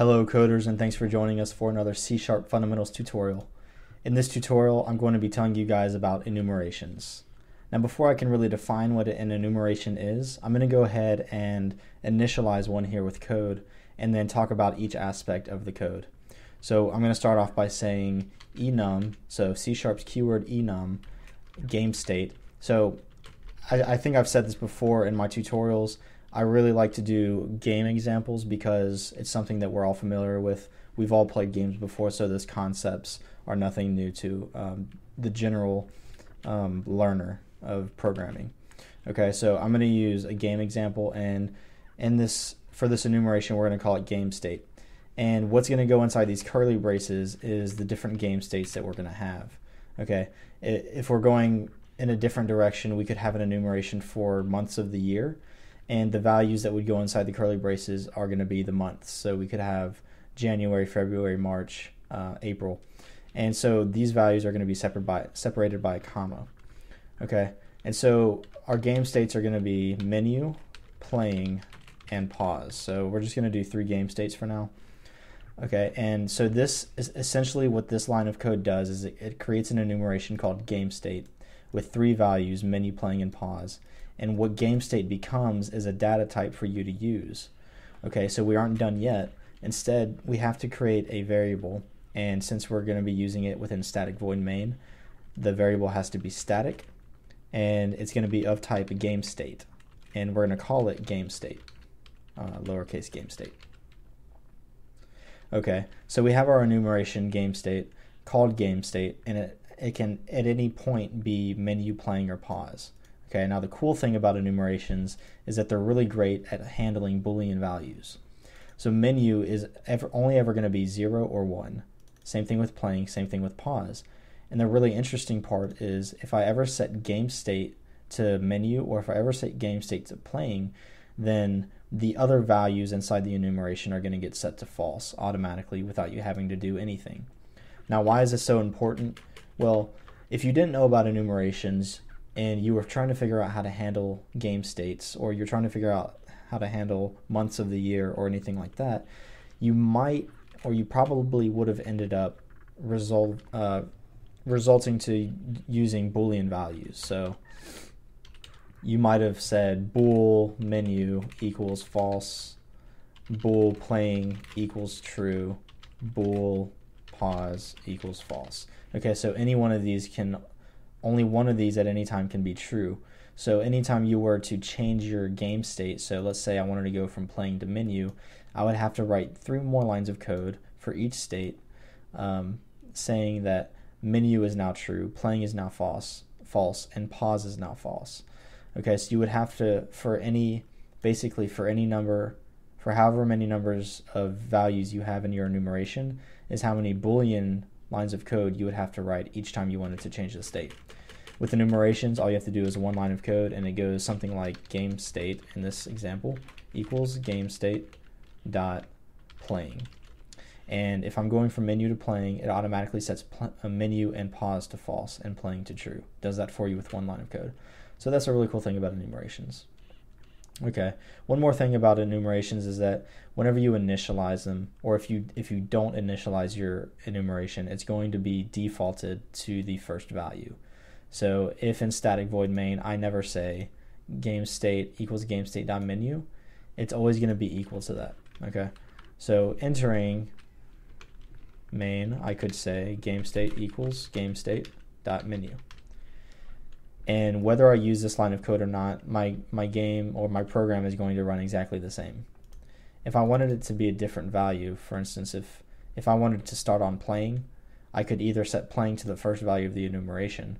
Hello coders and thanks for joining us for another C Sharp Fundamentals tutorial. In this tutorial, I'm going to be telling you guys about enumerations. Now before I can really define what an enumeration is, I'm going to go ahead and initialize one here with code and then talk about each aspect of the code. So I'm going to start off by saying enum, so C Sharp's keyword enum, game state. So I, I think I've said this before in my tutorials. I really like to do game examples because it's something that we're all familiar with. We've all played games before, so those concepts are nothing new to um, the general um, learner of programming. Okay, so I'm going to use a game example, and in this for this enumeration, we're going to call it game state. And what's going to go inside these curly braces is the different game states that we're going to have. Okay, if we're going in a different direction, we could have an enumeration for months of the year, and the values that would go inside the curly braces are going to be the months. So we could have January, February, March, uh, April, and so these values are going to be separate by, separated by a comma. Okay, and so our game states are going to be menu, playing, and pause. So we're just going to do three game states for now. Okay, and so this is essentially what this line of code does is it, it creates an enumeration called game state with three values, menu, playing, and pause. And what game state becomes is a data type for you to use. Okay, so we aren't done yet. Instead, we have to create a variable. And since we're going to be using it within static void main, the variable has to be static and it's going to be of type game state. And we're going to call it game state, uh, lowercase game state. Okay, so we have our enumeration game state called game state, and it it can at any point be menu playing or pause. Okay, now the cool thing about enumerations is that they're really great at handling Boolean values. So menu is ever, only ever going to be 0 or 1. Same thing with playing, same thing with pause. And the really interesting part is if I ever set game state to menu or if I ever set game state to playing, then the other values inside the enumeration are going to get set to false automatically without you having to do anything. Now, why is this so important? Well, if you didn't know about enumerations and you were trying to figure out how to handle game states or you're trying to figure out how to handle months of the year or anything like that, you might or you probably would have ended up result, uh, resulting to using Boolean values. So you might have said bool menu equals false, bool playing equals true, bool pause equals false. Okay, so any one of these can, only one of these at any time can be true. So anytime you were to change your game state, so let's say I wanted to go from playing to menu, I would have to write three more lines of code for each state um, saying that menu is now true, playing is now false, false, and pause is now false. Okay, so you would have to, for any, basically for any number, for however many numbers of values you have in your enumeration, is how many Boolean lines of code you would have to write each time you wanted to change the state. With enumerations, all you have to do is one line of code, and it goes something like game state in this example equals game state dot playing. And if I'm going from menu to playing, it automatically sets a menu and pause to false and playing to true. Does that for you with one line of code. So that's a really cool thing about enumerations. Okay. One more thing about enumerations is that whenever you initialize them, or if you if you don't initialize your enumeration, it's going to be defaulted to the first value. So if in static void main I never say game state equals game state dot menu, it's always going to be equal to that. Okay. So entering main, I could say game state equals game state dot menu and whether I use this line of code or not, my, my game or my program is going to run exactly the same. If I wanted it to be a different value, for instance, if, if I wanted to start on playing, I could either set playing to the first value of the enumeration,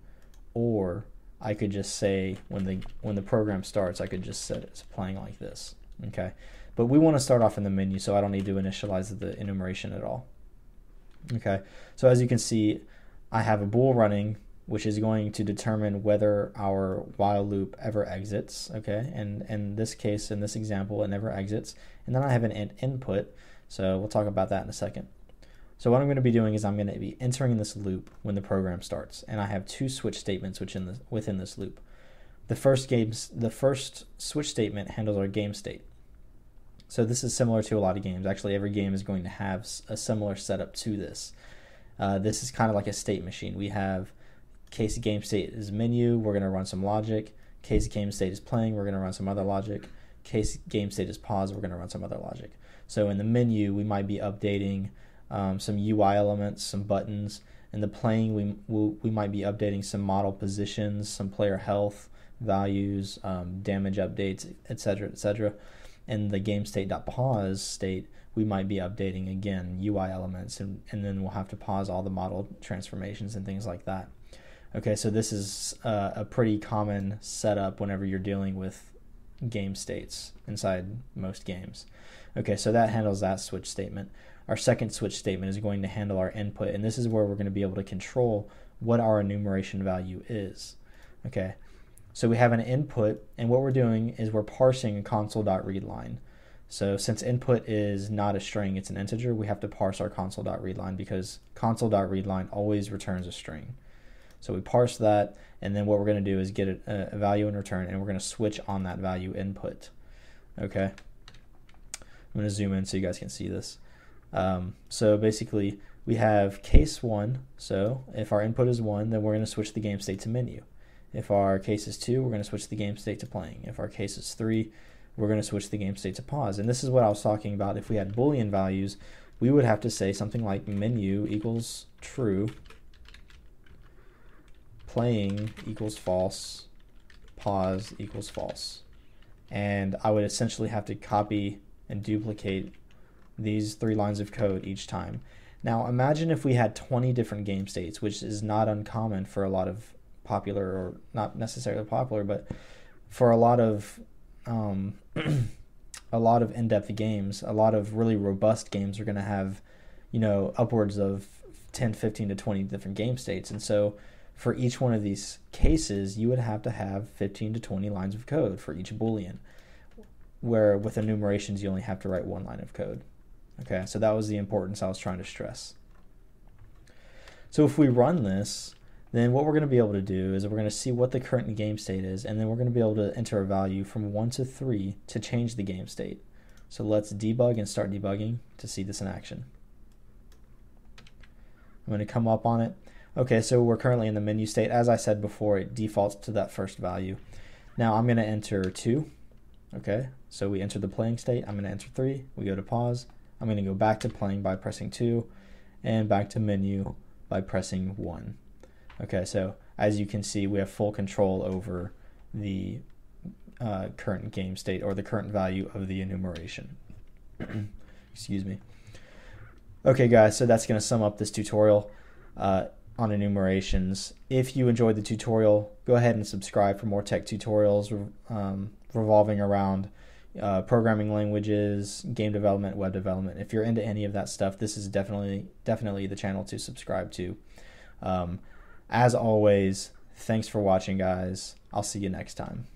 or I could just say when the when the program starts, I could just set it to playing like this. Okay, but we want to start off in the menu, so I don't need to initialize the enumeration at all. Okay, so as you can see, I have a bool running which is going to determine whether our while loop ever exits. Okay, and in this case, in this example, it never exits. And then I have an int input, so we'll talk about that in a second. So what I'm going to be doing is I'm going to be entering this loop when the program starts, and I have two switch statements within this, within this loop. The first games, the first switch statement handles our game state. So this is similar to a lot of games. Actually, every game is going to have a similar setup to this. Uh, this is kind of like a state machine. We have case game state is menu. We're going to run some logic. Case game state is playing. We're going to run some other logic. Case game state is pause. We're going to run some other logic. So in the menu, we might be updating um, some UI elements, some buttons. In the playing, we we'll, we might be updating some model positions, some player health values, um, damage updates, etc., etc in the game state.pause state, we might be updating again UI elements, and, and then we'll have to pause all the model transformations and things like that. Okay, so this is uh, a pretty common setup whenever you're dealing with game states inside most games. Okay, so that handles that switch statement. Our second switch statement is going to handle our input, and this is where we're going to be able to control what our enumeration value is. Okay, so we have an input, and what we're doing is we're parsing console.readline. So since input is not a string, it's an integer, we have to parse our console.readline because console.readline always returns a string. So we parse that, and then what we're going to do is get a, a value in return, and we're going to switch on that value input. Okay. I'm going to zoom in so you guys can see this. Um, so basically, we have case 1. So if our input is 1, then we're going to switch the game state to menu. If our case is 2, we're going to switch the game state to playing. If our case is 3, we're going to switch the game state to pause. And this is what I was talking about. If we had Boolean values, we would have to say something like menu equals true, playing equals false, pause equals false. And I would essentially have to copy and duplicate these three lines of code each time. Now imagine if we had 20 different game states, which is not uncommon for a lot of popular or not necessarily popular, but for a lot of um, a lot of in-depth games, a lot of really robust games are going to have, you know, upwards of 10, 15 to 20 different game states. And so for each one of these cases, you would have to have 15 to 20 lines of code for each Boolean, where with enumerations, you only have to write one line of code. Okay, so that was the importance I was trying to stress. So if we run this, then what we're going to be able to do is we're going to see what the current game state is, and then we're going to be able to enter a value from 1 to 3 to change the game state. So let's debug and start debugging to see this in action. I'm going to come up on it. Okay, so we're currently in the menu state. As I said before, it defaults to that first value. Now I'm going to enter 2. Okay, so we enter the playing state. I'm going to enter 3. We go to pause. I'm going to go back to playing by pressing 2 and back to menu by pressing 1. Okay, so as you can see, we have full control over the uh, current game state or the current value of the enumeration. Excuse me. Okay, guys, so that's going to sum up this tutorial uh, on enumerations. If you enjoyed the tutorial, go ahead and subscribe for more tech tutorials um, revolving around uh, programming languages, game development, web development. If you're into any of that stuff, this is definitely definitely the channel to subscribe to. Um, as always, thanks for watching, guys. I'll see you next time.